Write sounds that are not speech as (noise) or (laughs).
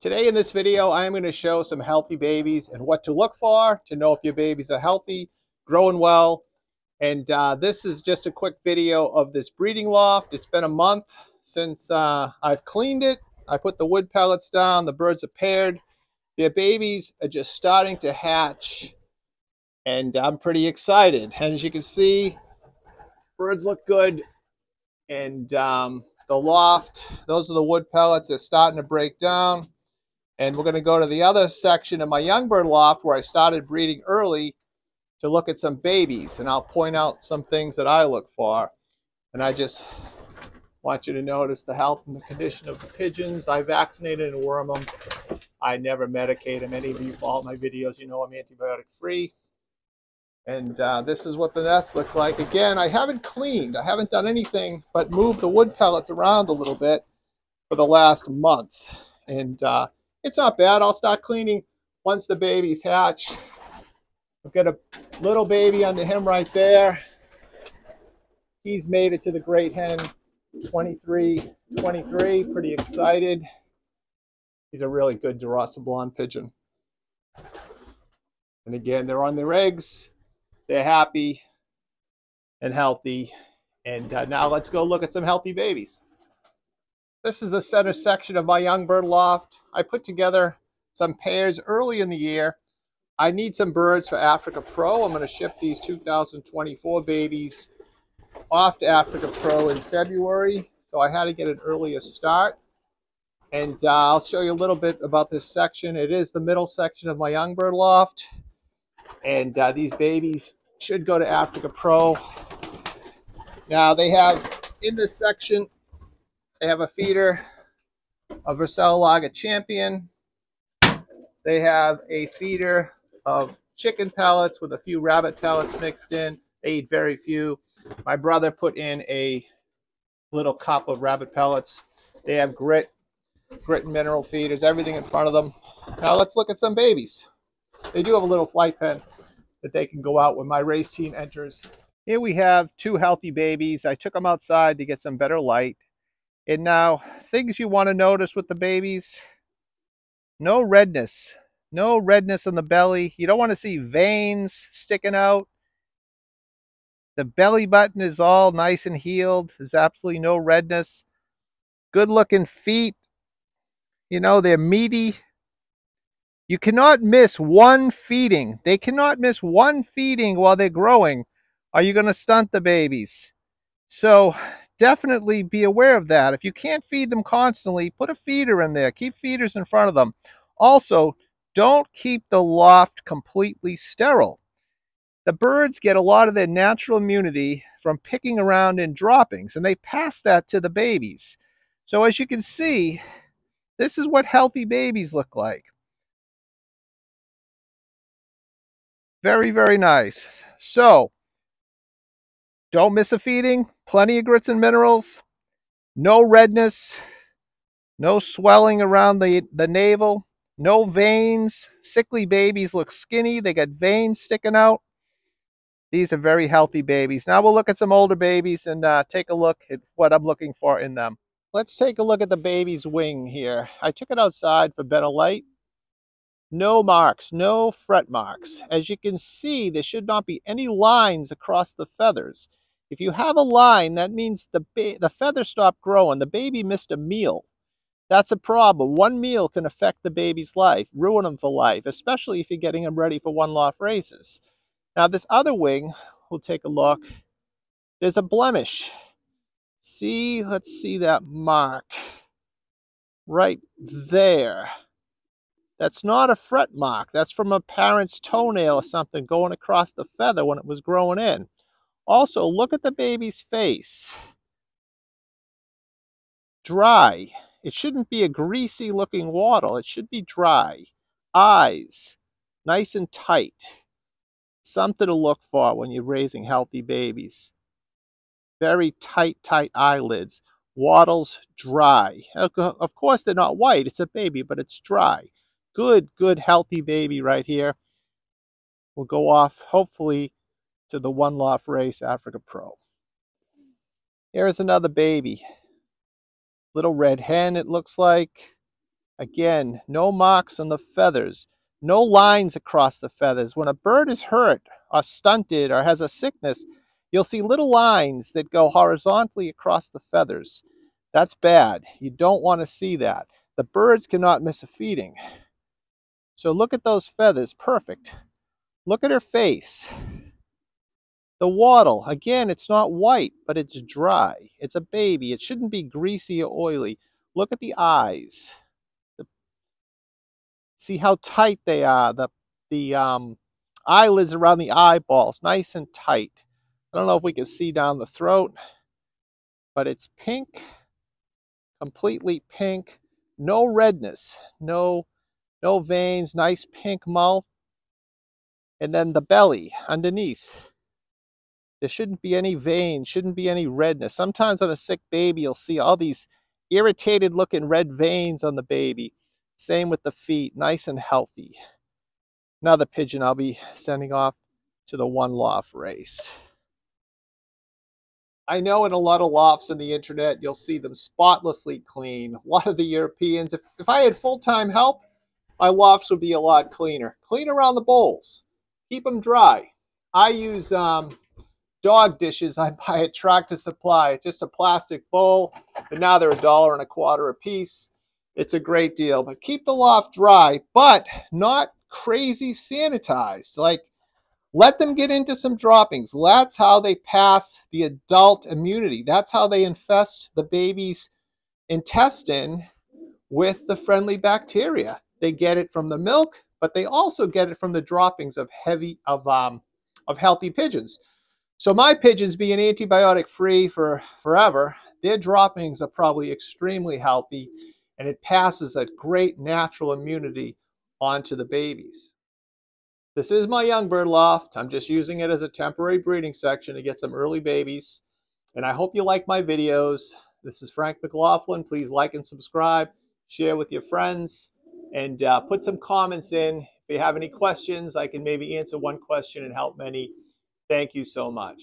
Today in this video, I am going to show some healthy babies and what to look for to know if your babies are healthy, growing well. And uh, this is just a quick video of this breeding loft. It's been a month since uh, I've cleaned it. I put the wood pellets down, the birds are paired. Their babies are just starting to hatch and I'm pretty excited. And as you can see, birds look good. And um, the loft, those are the wood pellets. They're starting to break down. And we're going to go to the other section of my young bird loft where I started breeding early to look at some babies. And I'll point out some things that I look for. And I just want you to notice the health and the condition of the pigeons. I vaccinated and worm them. I never medicate them. Any of you follow my videos, you know I'm antibiotic free. And uh, this is what the nests look like. Again, I haven't cleaned. I haven't done anything but move the wood pellets around a little bit for the last month. And uh, it's not bad. I'll start cleaning once the babies hatch. I've got a little baby under him right there. He's made it to the great hen 23, 23. Pretty excited. He's a really good De Rauw-Sablon pigeon. And again, they're on their eggs. They're happy and healthy. And uh, now let's go look at some healthy babies. This is the center section of my young bird loft. I put together some pairs early in the year. I need some birds for Africa Pro. I'm going to ship these 2024 babies off to Africa Pro in February. So I had to get an earlier start. And uh, I'll show you a little bit about this section. It is the middle section of my young bird loft. And uh, these babies should go to Africa Pro. Now they have in this section they have a feeder, a Versele-Laga Champion. They have a feeder of chicken pellets with a few rabbit pellets mixed in. They eat very few. My brother put in a little cup of rabbit pellets. They have grit, grit and mineral feeders, everything in front of them. Now let's look at some babies. They do have a little flight pen that they can go out when my race team enters. Here we have two healthy babies. I took them outside to get some better light. And now, things you want to notice with the babies, no redness. No redness on the belly. You don't want to see veins sticking out. The belly button is all nice and healed. There's absolutely no redness. Good looking feet. You know, they're meaty. You cannot miss one feeding. They cannot miss one feeding while they're growing. Are you going to stunt the babies? So definitely be aware of that. If you can't feed them constantly, put a feeder in there. Keep feeders in front of them. Also, don't keep the loft completely sterile. The birds get a lot of their natural immunity from picking around in droppings, and they pass that to the babies. So as you can see, this is what healthy babies look like. Very, very nice. So, don't miss a feeding. Plenty of grits and minerals. No redness. No swelling around the, the navel. No veins. Sickly babies look skinny. They got veins sticking out. These are very healthy babies. Now we'll look at some older babies and uh, take a look at what I'm looking for in them. Let's take a look at the baby's wing here. I took it outside for better light. No marks, no fret marks. As you can see, there should not be any lines across the feathers. If you have a line, that means the, the feather stopped growing. The baby missed a meal. That's a problem. One meal can affect the baby's life, ruin them for life, especially if you're getting them ready for one loft races. Now this other wing, we'll take a look. There's a blemish. See, let's see that mark right there. That's not a fret mark. That's from a parent's toenail or something going across the feather when it was growing in. Also, look at the baby's face. Dry. It shouldn't be a greasy looking wattle. It should be dry. Eyes. Nice and tight. Something to look for when you're raising healthy babies. Very tight, tight eyelids. Wattles dry. Of course, they're not white. It's a baby, but it's dry. Good, good, healthy baby right here. We'll go off, hopefully, to the One Loft Race Africa Pro. Here's another baby. Little red hen, it looks like. Again, no marks on the feathers, no lines across the feathers. When a bird is hurt or stunted or has a sickness, you'll see little lines that go horizontally across the feathers. That's bad. You don't want to see that. The birds cannot miss a feeding. So look at those feathers, perfect. Look at her face. The wattle, again, it's not white, but it's dry. It's a baby. It shouldn't be greasy or oily. Look at the eyes. The, see how tight they are. The, the um, eyelids around the eyeballs, nice and tight. I don't know if we can see down the throat, but it's pink, completely pink. No redness, no, no veins, nice pink mouth. And then the belly underneath there shouldn't be any veins, shouldn't be any redness. Sometimes on a sick baby, you'll see all these irritated looking red veins on the baby. Same with the feet, nice and healthy. Another pigeon I'll be sending off to the one loft race. I know in a lot of lofts on the internet, you'll see them spotlessly clean. A lot of the Europeans, if, if I had full-time help, my lofts would be a lot cleaner. Clean around the bowls. Keep them dry. I use um, dog dishes I (laughs) buy at Tractor Supply. It's just a plastic bowl, and now they're a dollar and a quarter a piece. It's a great deal, but keep the loft dry, but not crazy sanitized. Like, let them get into some droppings. That's how they pass the adult immunity. That's how they infest the baby's intestine with the friendly bacteria. They get it from the milk, but they also get it from the droppings of heavy of um, of healthy pigeons. So my pigeons being antibiotic free for forever, their droppings are probably extremely healthy and it passes a great natural immunity onto the babies. This is my young bird loft. I'm just using it as a temporary breeding section to get some early babies. And I hope you like my videos. This is Frank McLaughlin. Please like and subscribe, share with your friends, and uh, put some comments in. If you have any questions, I can maybe answer one question and help many. Thank you so much.